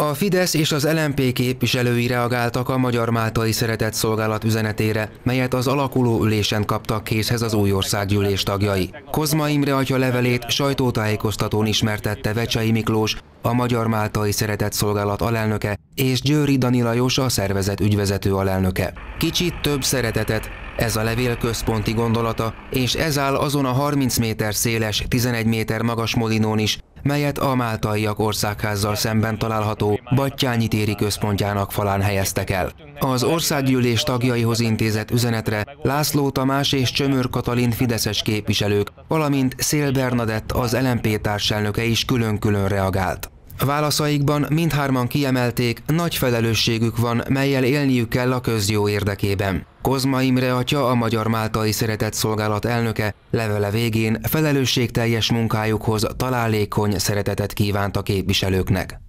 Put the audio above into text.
A Fidesz és az LMP képviselői reagáltak a Magyar Máltai Szeretett Szolgálat üzenetére, melyet az alakuló ülésen kaptak készhez az új országgyűlés tagjai. Kozma Imre atya levelét sajtótájékoztatón ismertette Vecsai Miklós, a Magyar Máltai Szeretett Szolgálat alelnöke, és Győri Dani Lajos a szervezet ügyvezető alelnöke. Kicsit több szeretetet, ez a levél központi gondolata, és ez áll azon a 30 méter széles, 11 méter magas molinón is, melyet a Máltaiak országházzal szemben található Battyányi téri központjának falán helyeztek el. Az országgyűlés tagjaihoz intézett üzenetre László Tamás és Csömör Katalin fideszes képviselők, valamint Szél Bernadett az LMP társelnöke is külön-külön reagált. Válaszaikban mindhárman kiemelték, nagy felelősségük van, melyel élniük kell a közjó érdekében. Kozma Imre atya, a Magyar Máltai Szeretett Szolgálat elnöke levele végén felelősségteljes munkájukhoz találékony szeretetet kívánt a képviselőknek.